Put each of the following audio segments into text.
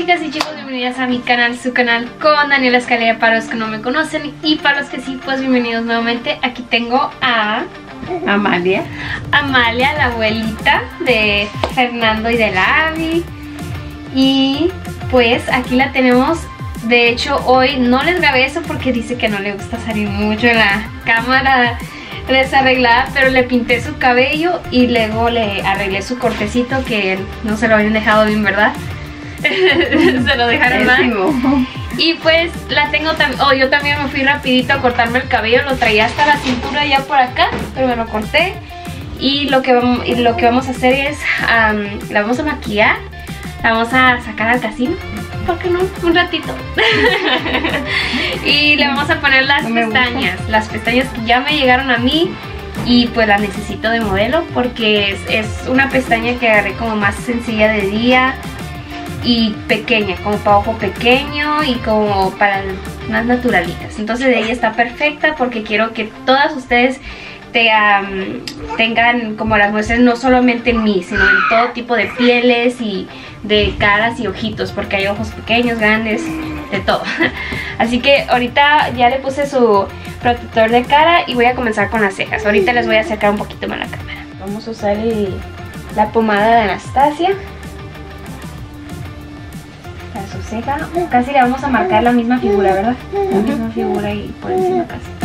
chicas y chicos, bienvenidas a mi canal, su canal con Daniela Escalera para los que no me conocen y para los que sí, pues bienvenidos nuevamente. Aquí tengo a Amalia. Amalia, la abuelita de Fernando y de la Abby. Y pues aquí la tenemos. De hecho, hoy no les grabé eso porque dice que no le gusta salir mucho en la cámara desarreglada, pero le pinté su cabello y luego le arreglé su cortecito que no se lo habían dejado bien, ¿verdad? se lo dejaron mal. Y pues la tengo también, oh, yo también me fui rapidito a cortarme el cabello, lo traía hasta la cintura ya por acá, pero me lo corté. Y lo que vamos, lo que vamos a hacer es, la vamos a maquillar, la vamos a sacar al casino, ¿por qué no? Un ratito. y le vamos a poner las pestañas, las pestañas que ya me llegaron a mí y pues las necesito de modelo porque es, es una pestaña que agarré como más sencilla de día y pequeña, como para ojo pequeño y como para más naturalitas. Entonces ella está perfecta porque quiero que todas ustedes tengan como las muestras no solamente en mí, sino en todo tipo de pieles y de caras y ojitos, porque hay ojos pequeños, grandes, de todo. Así que ahorita ya le puse su protector de cara y voy a comenzar con las cejas. Ahorita les voy a acercar un poquito más la cámara. Vamos a usar la pomada de Anastasia Casi le vamos a marcar la misma figura, ¿verdad? La misma figura y por encima casi.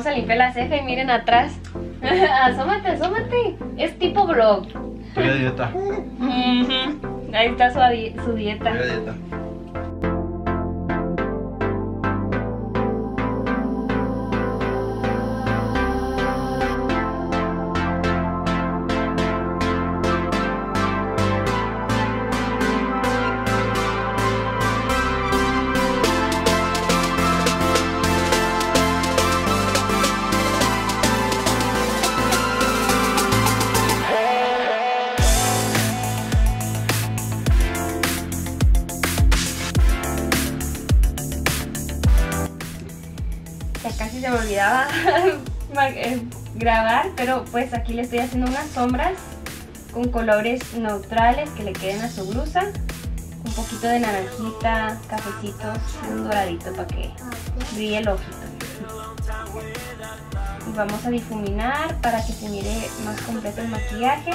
Ahora le vamos a limpiar la ceja y miren atrás. asómate, asómate. Es tipo vlog. Estoy a dieta. Ahí está su, su dieta. Estoy a dieta. Se me olvidaba eh, grabar, pero pues aquí le estoy haciendo unas sombras con colores neutrales que le queden a su blusa. Un poquito de naranjita, cafecitos un doradito para que brille el ojito. Y vamos a difuminar para que se mire más completo el maquillaje.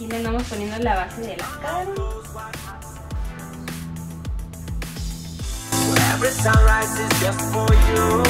Aquí le andamos poniendo la base de la cara. Sunrise.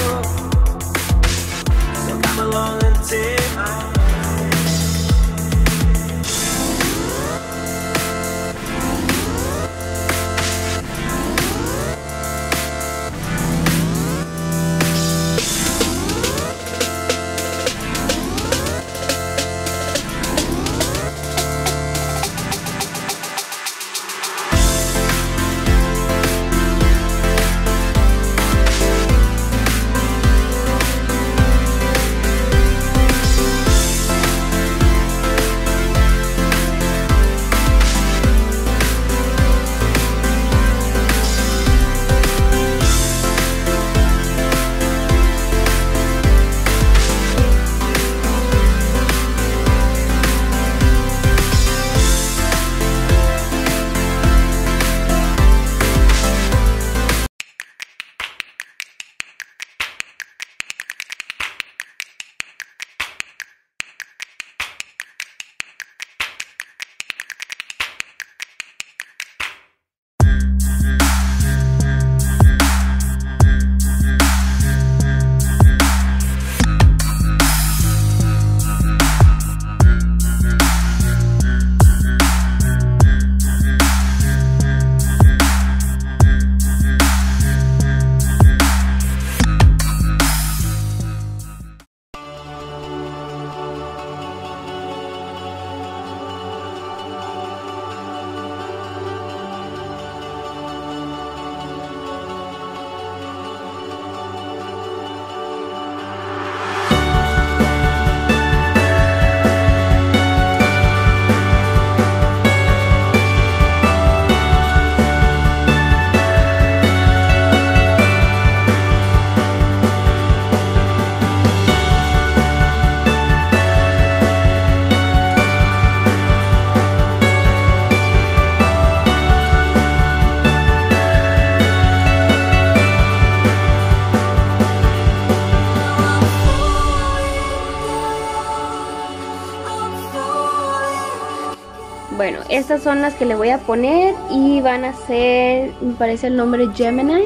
Estas son las que le voy a poner y van a ser, me parece el nombre Gemini,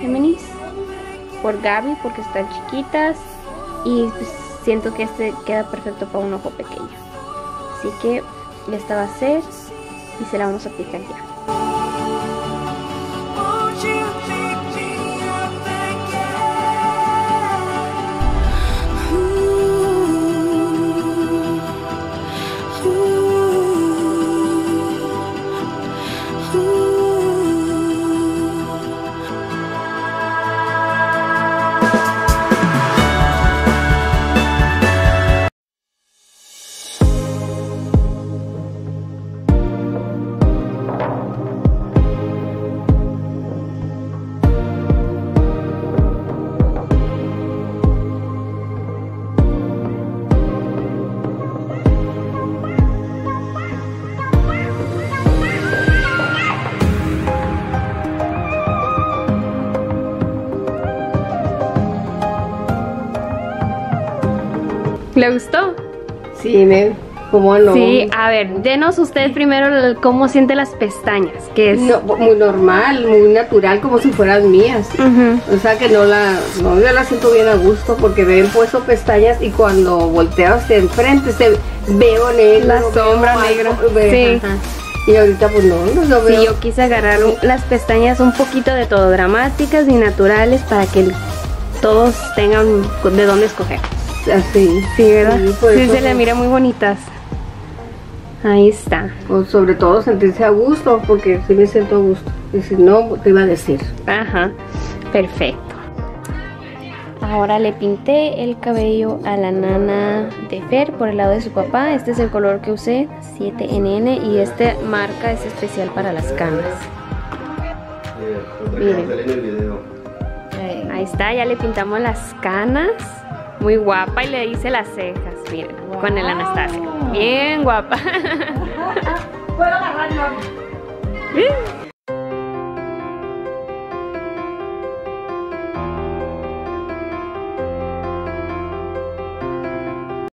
Geminis, por Gaby porque están chiquitas y pues, siento que este queda perfecto para un ojo pequeño. Así que esta va a ser y se la vamos a aplicar ya. ¿Le gustó? Sí, me, ¿cómo no? Sí, a ver, denos usted primero cómo siente las pestañas, que es... muy normal, muy natural, como si fueran mías. O sea que no la, no, yo la siento bien a gusto porque me han puesto pestañas y cuando volteo hacia enfrente se veo negro. La sombra negra. Sí. Y ahorita pues no, no lo veo. Sí, yo quise agarrar las pestañas un poquito de todo dramáticas y naturales para que todos tengan de dónde escoger. Así. Sí, ¿verdad? Sí, se le mira muy bonitas. Ahí está. O sobre todo sentirse a gusto, porque si me siento a gusto. Y si no, te iba a decir. Ajá, perfecto. Ahora le pinté el cabello a la nana de Fer por el lado de su papá. Este es el color que usé, 7NN, y este marca es especial para las canas. Miren. Ahí está, ya le pintamos las canas. Muy guapa y le hice las cejas, miren, con el Anastasia. Bien guapa. Puedo agarrarlo.